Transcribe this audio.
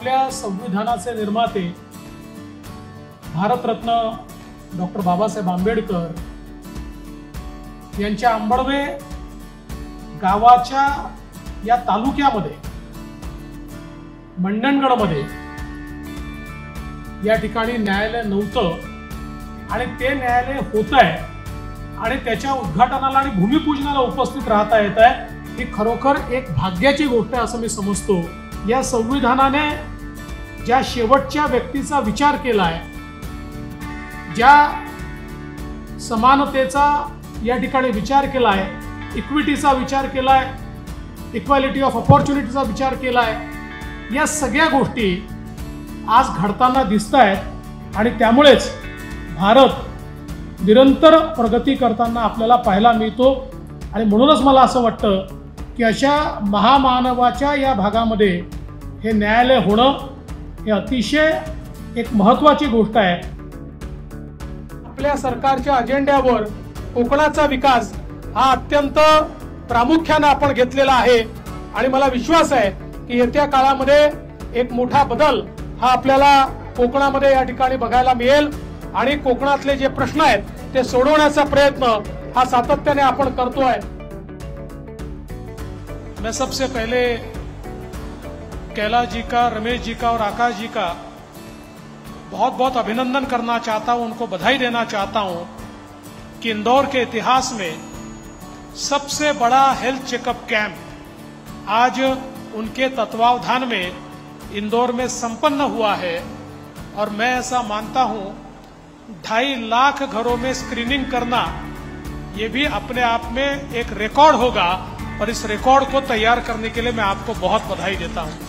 आपल्या संविधानाचे निर्माते भारतरत्न डॉक्टर बाबासाहेब आंबेडकर यांच्या आंबडवे गावाच्या या तालुक्यामध्ये मंडणगडमध्ये या ठिकाणी न्यायालय नव्हतं आणि ते न्यायालय होत आहे आणि त्याच्या उद्घाटनाला आणि भूमिपूजनाला उपस्थित राहता येत आहे ही खरोखर एक भाग्याची गोष्ट आहे असं मी समजतो. या संविधानाने ज्या शेवटच्या व्यक्तीचा विचार केला आहे ज्या समानतेचा या ठिकाणी विचार केला आहे इक्विटीचा विचार केला आहे इक्वॅलिटी ऑफ ऑपॉर्च्युनिटीचा विचार केला आहे या सगळ्या गोष्टी आज घडताना दिसत आहेत आणि त्यामुळेच भारत निरंतर प्रगती करताना आपल्याला पाहायला मिळतो. आणि म्हणूनच मला असं वाटतं की अशा महामानवाच्या या भागामध्ये हे न्यायालय होणं हे अतिशय एक महत्त्वाची गोष्ट आहे. आपल्या सरकारच्या अजेंड्यावर कोकणाचा विकास हा अत्यंत प्रामुख्यानं आपण घेतलेला आहे. आणि मला विश्वास आहे की येत्या काळामध्ये एक मोठा बदल हा आपल्याला कोकणामध्ये या ठिकाणी बघायला मिळेल. आणि कोकणातले जे प्रश्न आहेत ते सोडवण्याचा प्रयत्न हा सातत्याने आपण करतोय. मैं सबसे पहले कैलाश जी का, रमेश जी का और आकाश जी का बहुत बहुत अभिनंदन करना चाहता हूँ, उनको बधाई देना चाहता हूँ कि इंदौर के इतिहास में सबसे बड़ा हेल्थ चेकअप कैंप आज उनके तत्वावधान में इंदौर में संपन्न हुआ है और मैं ऐसा मानता हूँ, ढाई लाख घरों में स्क्रीनिंग करना, ये भी अपने आप में एक रिकॉर्ड होगा और इस रिकॉर्ड को तैयार करने के लिए मैं आपको बहुत बधाई देता हूँ।